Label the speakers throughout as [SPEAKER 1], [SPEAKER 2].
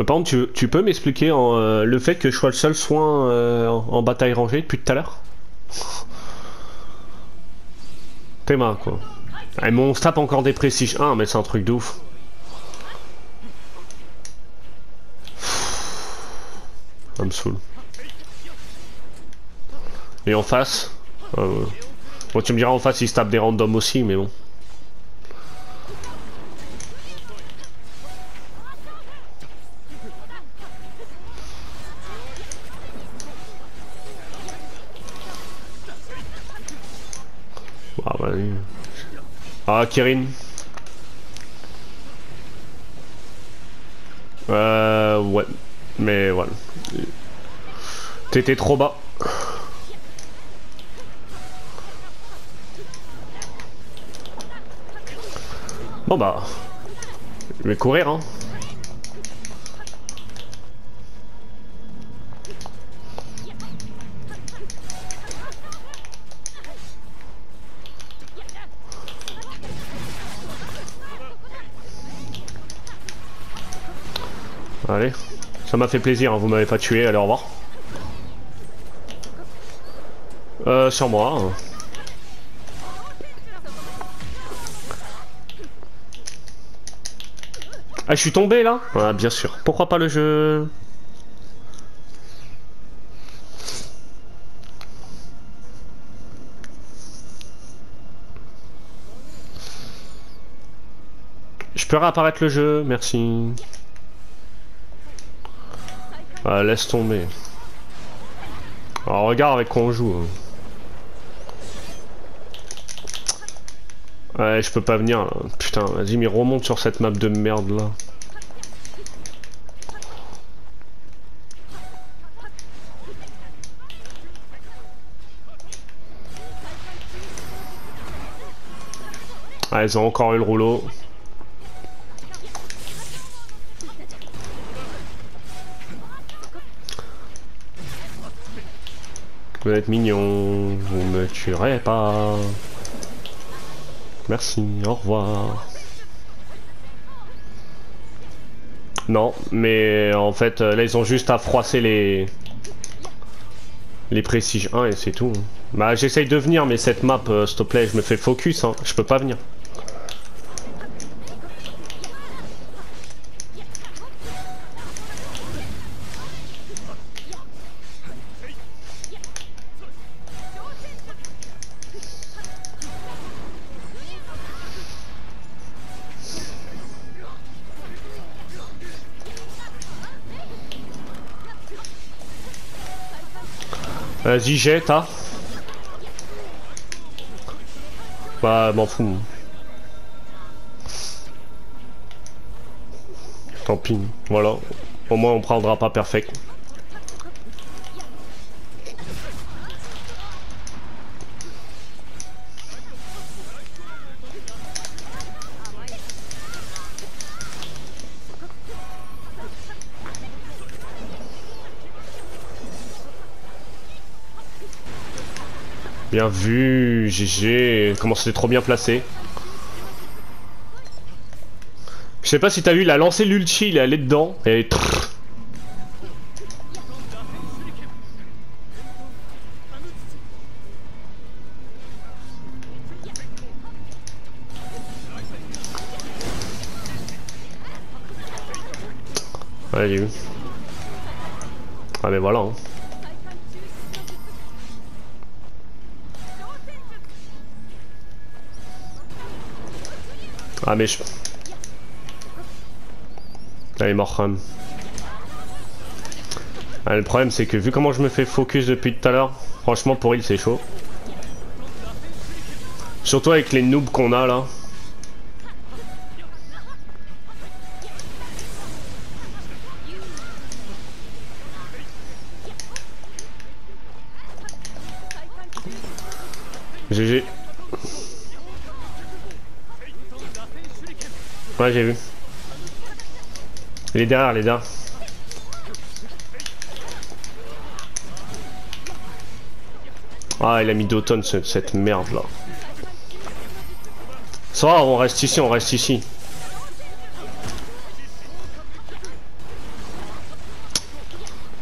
[SPEAKER 1] Euh, Par contre, tu, peux m'expliquer euh, le fait que je sois le seul soin euh, en, bataille rangée depuis tout à l'heure? T'es mains quoi. Et mon tape encore des précises 1, mais c'est un truc de ouf. Ça me saoule. Et en face Bon, tu me diras en face, ils se tapent des randoms aussi, mais bon. Ah, vas-y. Ah, Kirin. Euh, ouais. Mais voilà. T'étais trop bas. Bon bah. Je vais courir, hein. Allez. Ça m'a fait plaisir, hein, vous m'avez pas tué, allez au revoir. Euh, sur moi. hein. Ah, je suis tombé là? Ah, bien sûr. Pourquoi pas le jeu? Je peux réapparaître le jeu, merci. Laisse tomber. Alors regarde avec quoi on joue. hein. Ouais, je peux pas venir. là. Putain, vas-y, mais remonte sur cette map de merde là. Ah, ils ont encore eu le rouleau. Vous êtes mignon, vous me tuerez pas. Merci, au revoir. Non, mais en fait, euh, là ils ont juste à froisser les les précises 1 et c'est tout. Bah j'essaye de venir, mais cette map, euh, s'il te plaît, je me fais focus, hein. je peux pas venir. Vas-y, jette, hein. Bah, m'en fous. Tant pis, voilà. Au moins, on prendra pas perfect. Bien vu, GG. Comment c'était trop bien placé. Je sais pas si t'as vu, il a lancé l'ulti, il est allé dedans. Et. Ouais, j'ai vu. Ah mais voilà. hein. Ah mais je... Est mort. Ah, le problème c'est que vu comment je me fais focus depuis tout à l'heure, franchement pour il c'est chaud. Surtout avec les noobs qu'on a là. GG. Ouais, j'ai vu. Il est derrière, il est derrière. Ah, il a mis d'automne ce- cette merde là. Ça va, on reste ici, on reste ici.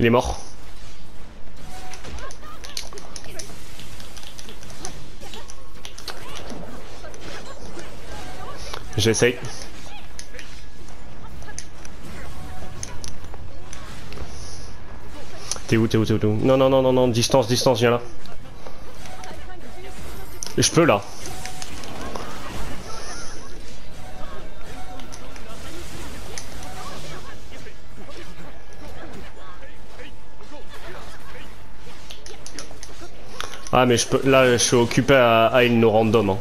[SPEAKER 1] Il est mort. J'essaye. T'es où, t'es où, t'es où, où Non, non, non, non, non, distance, distance, viens là. Je peux là. Ah mais je peux là je suis occupé à, une random. Hein.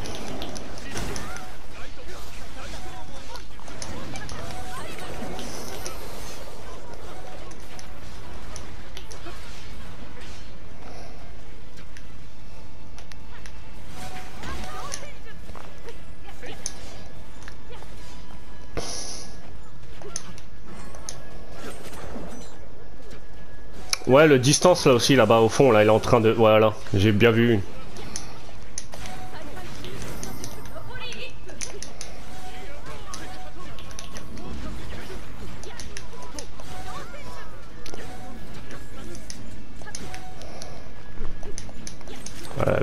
[SPEAKER 1] Ouais, le distance là aussi, là-bas au fond, là, il est en train de... Voilà, j'ai bien vu.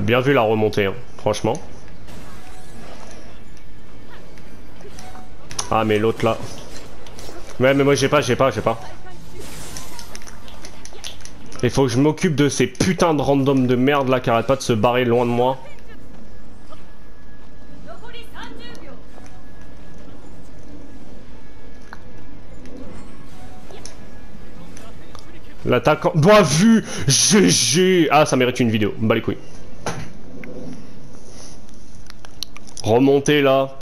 [SPEAKER 1] bien vu la remontée, hein, franchement. Ah mais l'autre là. Ouais mais moi j'ai pas, j'ai pas, j'ai pas. Il faut que je m'occupe de ces putains de randoms de merde là qui arrêtent pas de se barrer loin de moi. L'attaquant... Bois vu GG Ah, ça mérite une vidéo. Bah les couilles. Remonter là.